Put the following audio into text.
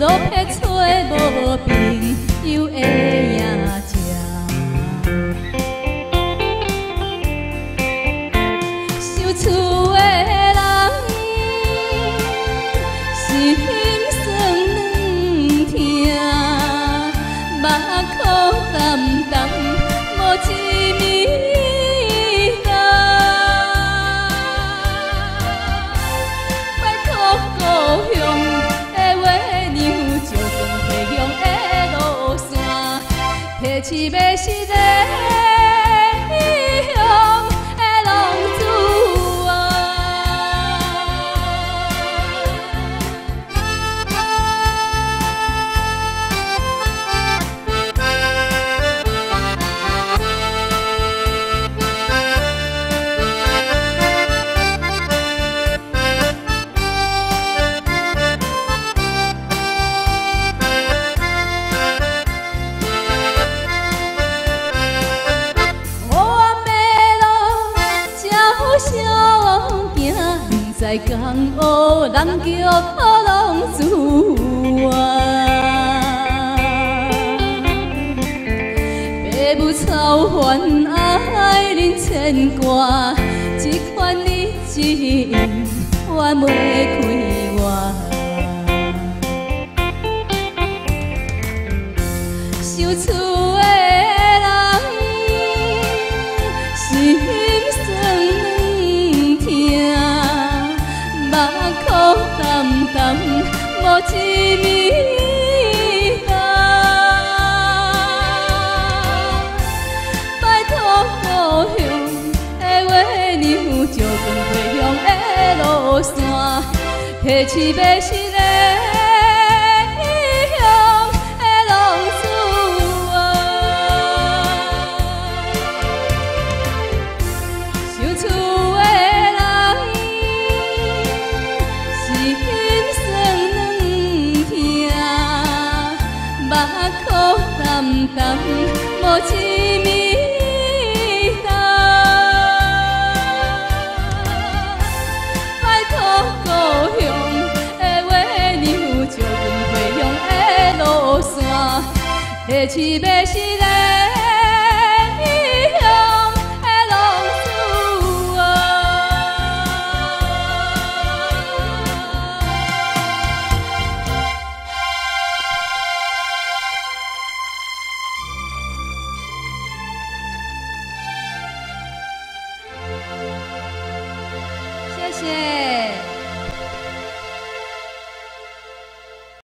落魄找无朋友的影子。想厝的人心酸软痛，目眶澹澹是要失的才好少行，不知江湖人叫好浪子啊。父母操烦爱恁牵挂，这款日子我袂开我。想厝无一米高。拜托故乡的月娘，照光归乡的路线，提起要心淡淡无一米高。拜托故乡的月娘，照阮回乡的路线，提起要失的谢谢。